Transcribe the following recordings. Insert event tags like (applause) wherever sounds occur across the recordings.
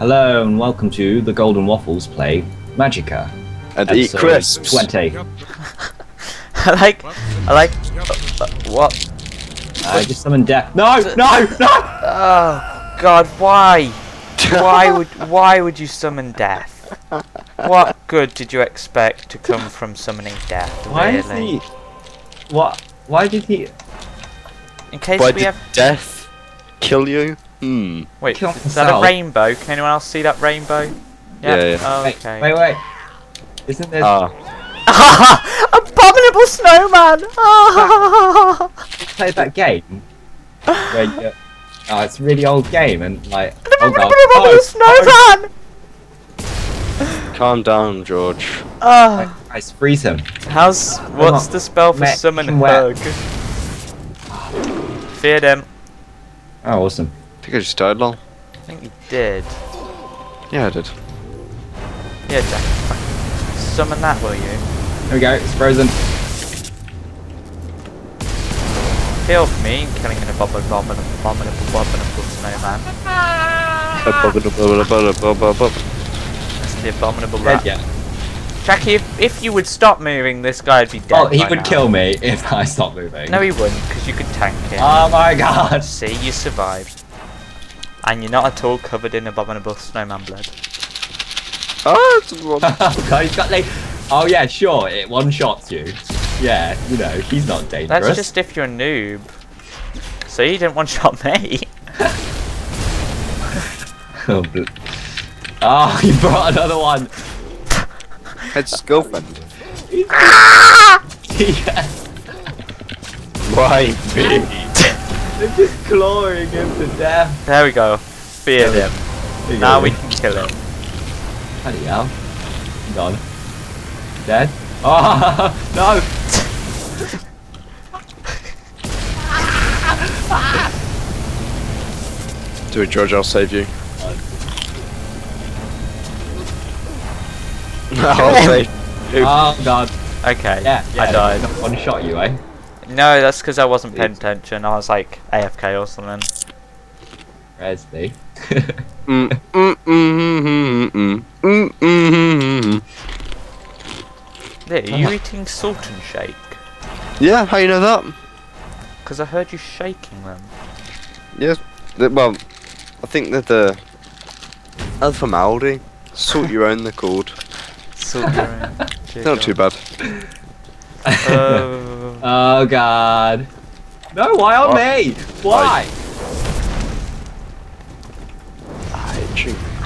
Hello and welcome to the Golden Waffles play Magicka. And eat crisps. 20. (laughs) I like, I like, uh, what? I just summoned death. No, no, no! Oh God, why? Why (laughs) would, why would you summon death? What good did you expect to come from summoning death? Why is really? he? What? Why did he? In case Why we did have, death kill you? Hmm. wait, kill is that a rainbow? Can anyone else see that rainbow? Yeah, yeah. Oh, Wait, okay. wait, wait. Isn't there? Ah, (laughs) Abominable snowman! (laughs) Ah! played that game where you, oh, it's a really old game and like. Oh god. Abominable Oh, snowman! calm down, George. Ah. oh, Guys, freeze him. How's what's the spell for Make summon him wet. hug? Oh, awesome. I think I just died, lol. I think you did. Yeah, I did. Yeah, Jack. Summon that, will you? Here we go. It's frozen. Feel for me killing an abominable, abominable, abominable, (laughs) abominable snowman. That's the abominable Dead rat. yet? Jacky, if, if you would stop moving, this guy would be dead. Oh, he by would now. kill me if I stopped moving. No, he wouldn't, because you could tank him. Oh my (laughs) god. See, you survived. And you're not at all covered in abominable snowman blood. Ah, it's wrong. (laughs) Oh he's got like. Oh yeah, sure. It one shots you. Yeah, you know he's not dangerous. That's just if you're a noob. So you didn't one-shot me. (laughs) Oh, bl- (laughs) oh, he brought another one. It's his girlfriend. yes. Why me? They're just clawing him to death. There we go. Feared him. There Now go. we can kill him. Bloody hell. Gone. Dead. Oh (laughs) no. Do it, George. I'll save you. (laughs) I'll save you. Oh god. Okay. Yeah. yeah I died. One shot you, eh? No, that's because I wasn't paying attention. I was like AFK or something. Where's me? Mm, mm, mm, mm, mm, mm, mm, mm. Are you eating salt and shake? Yeah, how you know that? Because I heard you shaking them. Yes. th- Well, I think that the. As from Aldi, sort your own. They're called. Salt your own. Not too bad. Oh. (laughs) oh god. No, why on What? me? Why? I.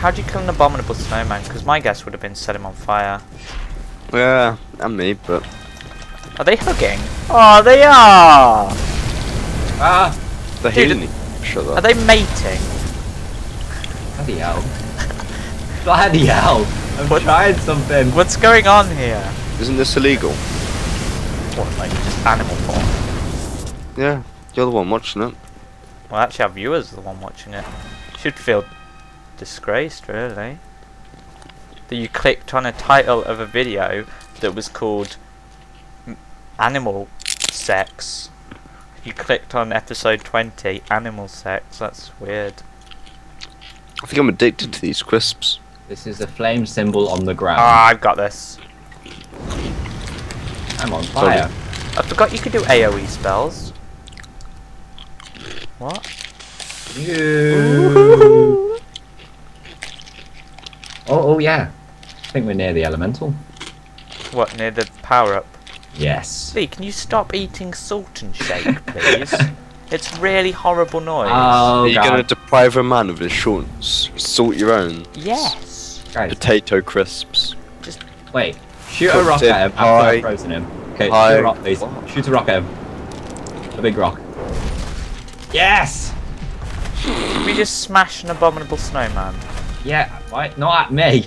How'd you kill an abominable snowman? Because my guess would have been set him on fire. Yeah, and me, but Are they hugging? Oh, they are! Ah. the Dude, healing. Shut Are they mating? Bloody hell. (laughs) Bloody hell. I'm What? trying something. What's going on here? Isn't this illegal? What, like just animal porn? Yeah, you're the one watching it. Well, actually, our viewers are the one watching it. Should feel disgraced, really. That you clicked on a title of a video that was called Animal Sex. You clicked on episode 20, Animal Sex. That's weird. I think I'm addicted to these crisps. This is a flame symbol on the ground. Ah, I've got this. I'm on fire. I forgot you could do AoE spells. What? You. Oh, oh yeah. I think we're near the elemental. What, near the power up? Yes. Leigh, can you stop eating salt and shake, (laughs) please? it's really horrible noise. Oh Are you god. gonna deprive a man of his shorts? Sort your own. yes. Guys, Potato crisps. Just... Wait. Shoot a Cooked rock at him after high. I've frozen him. Okay, shoot a rock, please. Shoot a rock at him. A big rock. Yes. Did we just smash an abominable snowman? Yeah. Why? Not at me.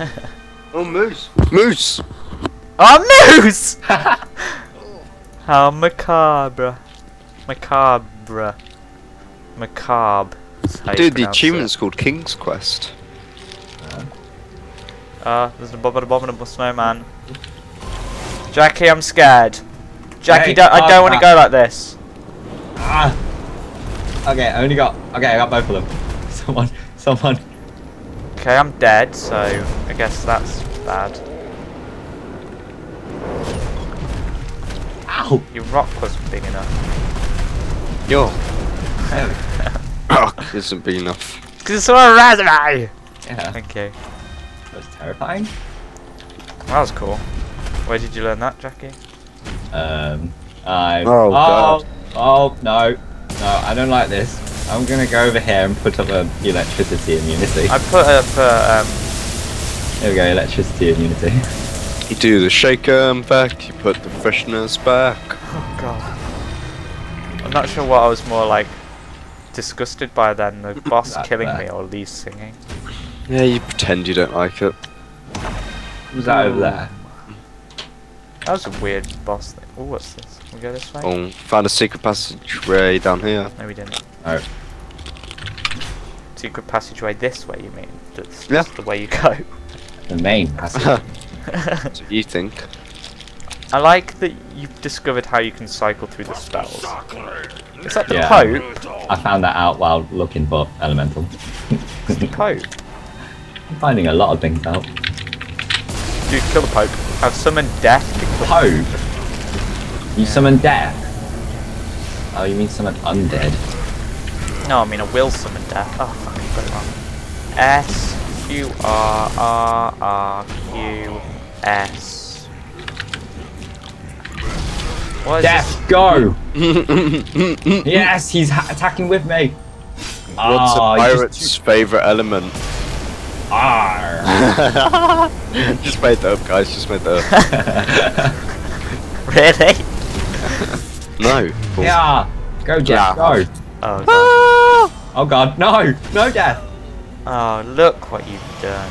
(laughs) Oh, moose. Moose. oh, moose! (laughs) How macabre. Macabre. Macabre. That's how you Dude, the pronounce achievement's it. called King's Quest. Ah, there's an abomin- abominable snowman. Jacky, I'm scared. Jacky, Hey, don't, I oh, don't want to go like this. Ah. Okay, I only got. Okay, I got both of them. (laughs) Someone, someone. Okay, I'm dead, so I guess that's bad. Ow! Your rock wasn't big enough. Yo. Oh, (laughs) Rock isn't big enough. Because it's all raspberry! yeah, Thank you. that's terrifying. That was cool. Where did you learn that, Jacky? Um, I. Oh, oh, God. oh, no, no, I don't like this. I'm gonna go over here and put up a electricity immunity. I put up uh, um, There we go, electricity immunity. You do the shaker back, you put the freshness back. Oh god. I'm not sure what I was more like disgusted by then, the (laughs) boss killing there. me or Leigh singing. Yeah, you pretend you don't like it. Who's that over there? That was a weird boss thing. Oh, what's this? Can we go this way? Oh, found a secret passageway down here. No, we didn't. Oh, Secret passageway this way, you mean? That's, Yeah. the way you go. the main passage. (laughs) (laughs) That's what you think. I like that you've discovered how you can cycle through the spells. Is that the Yeah. Pope? I found that out while looking for elemental. It's the Pope. (laughs) I'm finding a lot of things out. Dude, kill the Pope. I've summoned death to kill Pope. You summoned death. Oh, you mean summon undead? No, I mean I will summon death. Oh fuck, I got it wrong. S Q R R R Q S. What is Death, go! (laughs) yes, he's ha- attacking with me. What's Ah, a pirate's just- favourite element? Arr. (laughs) just made that up, guys. Just made that this? (laughs) Really? (laughs) No. Cool. yeah, go Jeff, Yeah. go. Oh, oh god. Oh god, no, no death. Oh look what you've done.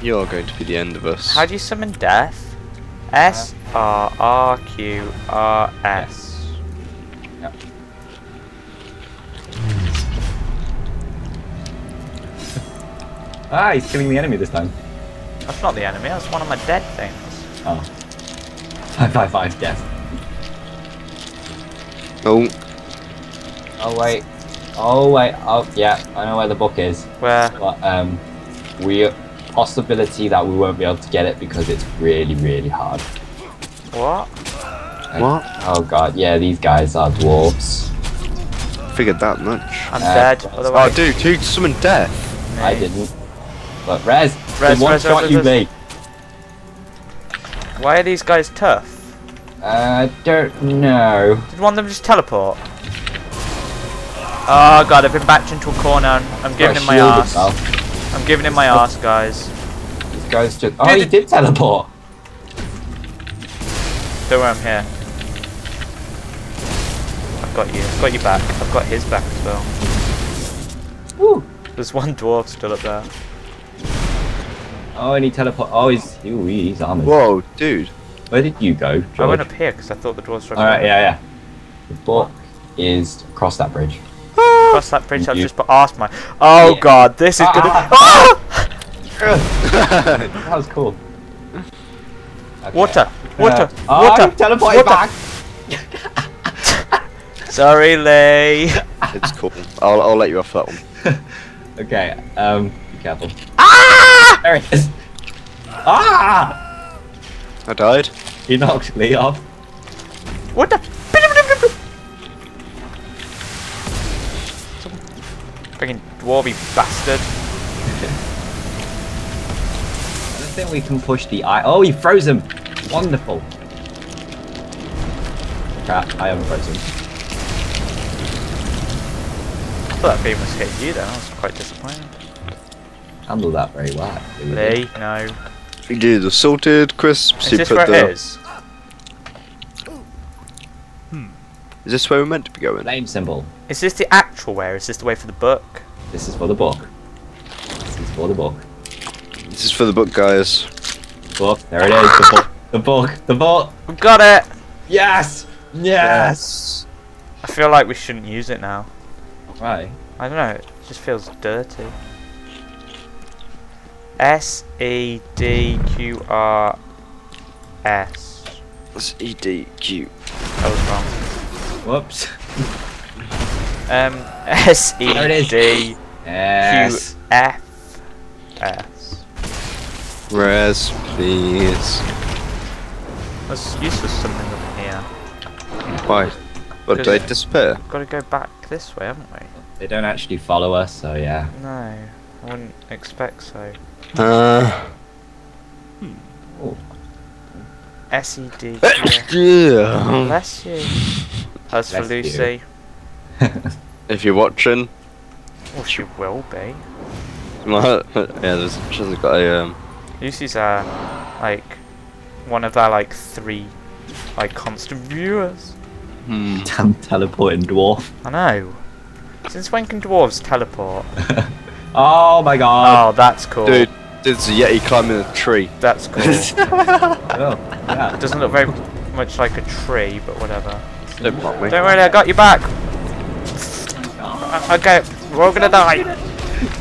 You're going to be the end of us. How do you summon death? S R R Q R S. Ah, he's killing the enemy this time. That's not the enemy, that's one of my dead things. Oh. Five five five death. Oh, Oh wait. Oh wait. Oh yeah, I know where the book is. Where? But um, we possibility that we won't be able to get it because it's really really hard. What? Like- What? Oh god, yeah, these guys are dwarves. figured that much. I'm Uh, dead. Otherwise, Oh, dude, dude, summon death. I didn't. But Rez, Rez, the one Rez, shot Rez, you me. Why are these guys tough? I don't know. Did one of them just teleport? Oh god, I've been backed into a corner. and I'm giving him my ass. himself. I'm giving him my ass, guys. These guys just. Oh, Dude, he did teleport. Don't worry, I'm here. I've got you. I've got you back. I've got his back as well. Woo. There's one dwarf still up there. Oh, and he teleport. Oh, he's. Ooh, he's armored. Whoa, dude. Where did you go? George? I went up here because I thought the dwarves were up All right, yeah, yeah. The book is across that bridge. Across that bridge, I've just put asked my. Oh Yeah. god, this is gonna. Ah! Ah! (laughs) that was cool. (laughs) Okay. Water, water, Uh, oh, water, he teleported water. back. (laughs) Sorry, Leigh. it's cool. I'll, I'll let you off that one. Okay, um, be careful. ah! There it is. Ah! I died. He knocked me off. What the? Freaking dwarvy bastard. I don't think we can push the eye. Oh, he froze him. Wonderful. Crap, I am frozen. I thought that beam was hitting you then. I was quite disappointed. Handled that very well. actually, we did. Leigh, no. You do the salted crisps. Is you this put where the. it is? Hmm. Is this where we're meant to be going? Name symbol. Is this the actual way or is this the way for the book? This is for the book. This is for the book. This is for the book, guys. Book. There it is. The book. The book. The book. We got it! Yes. Yes. I feel like we shouldn't use it now. Right. I don't know, it just feels dirty. S E D Q R S. It's E D Q. That was wrong. Whoops. Um, S E There it is. D Yes. Q F S. Res, please. There's useless something over here. Why? But Good. they disappear? Gotta go back this way, haven't we? They don't actually follow us, so yeah. No, I wouldn't expect so. Uh. Oh, S E D. yeah. Bless you. As for Bless you. Lucy, If you're watching, well, she will be. my, yeah, there's, she's got a um. Lucy's uh like one of our like three like constant viewers. Hmm. damn (laughs) teleporting dwarf. I know. Since when can dwarves teleport? (laughs) Oh my god. oh, that's cool. Dude, there's a yeti climbing a tree. That's cool. (laughs) Oh, yeah. It doesn't look very much like a tree, but whatever. Don't block me. Don't worry, I got you back. Uh, Okay, we're all gonna die.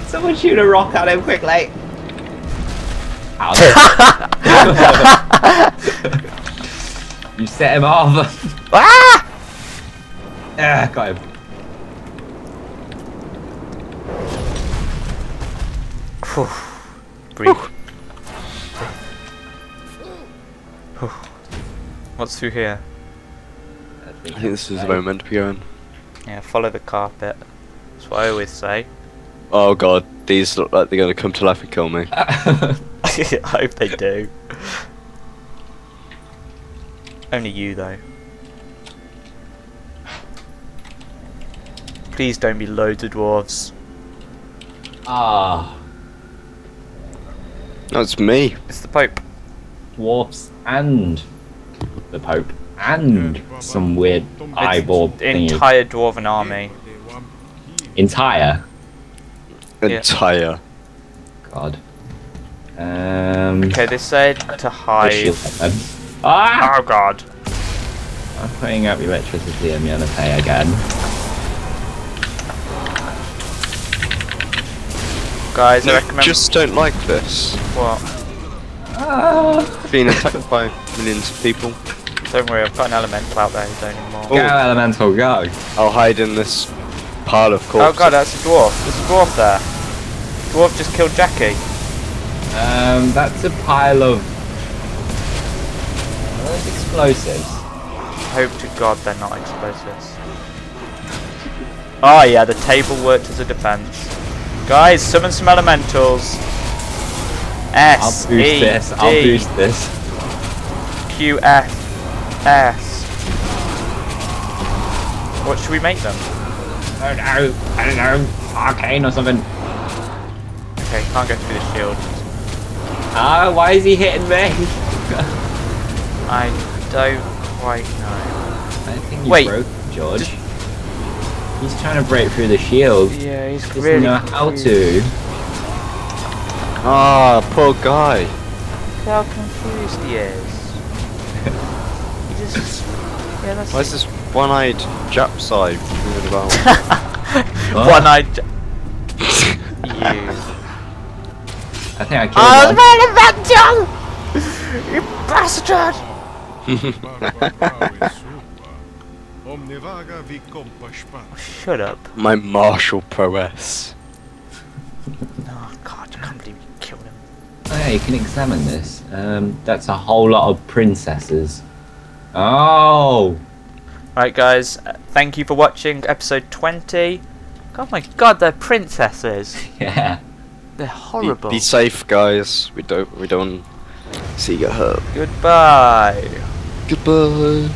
Someone shoot a rock at him quickly. Ow. (laughs) you set him off. ah! Yeah, got him. Phew. Breathe. Whew. What's through here? I I think this is where we're meant to be going. Yeah, follow the carpet. That's what I always say. Oh god, these look like they're gonna come to life and kill me. (laughs) (laughs) I hope they do. Only you, though. Please don't be loads of dwarves. Ah, That's me. It's the Pope. dwarfs and the Pope and some weird eyeball the thingy. entire dwarven army. Entire. Yeah. Entire. God. Um. Okay, they said to hide. Ah! Oh god. I'm putting up electricity. I'm gonna pay again. Guys, I I recommend. just don't like this. What? Ah! Being attacked by millions of people. Don't worry, I've got an elemental out there who don't anymore. Oh. Go, elemental, go. I'll hide in this pile of corpses. Oh god, that's a dwarf. There's a dwarf there. Dwarf just killed Jacky. Um, that's a pile of. Those explosives? Hope to god they're not explosives. Oh yeah, the table worked as a defense. Guys, summon some elementals. I'll boost E this. I'll D boost this. Q F S. What should we make them? I don't know. I don't know. Arcane or something. Okay, can't go through the shield. Ah, why is he hitting me? I don't quite know. (laughs) I think you Wait, broke, George. Just- He's trying to break through the shield. Yeah, he's Doesn't really know how confused. to. Ah, poor guy. Look how confused he is. he just. Yeah, that's. Where's this one-eyed Jap side moving about? One eyed. you. I think I killed I one. was very invention! You bastard! (laughs) (laughs) Omnivaga vi. Shut up. My martial prowess. Oh god, I can't believe you killed him. Oh, yeah, you can examine this. Um, that's a whole lot of princesses. Oh! Right, guys, uh, thank you for watching episode 20. Oh my god, they're princesses. (laughs) Yeah. They're horrible. be safe, guys. We don't. We don't see you get hurt. Goodbye. Goodbye.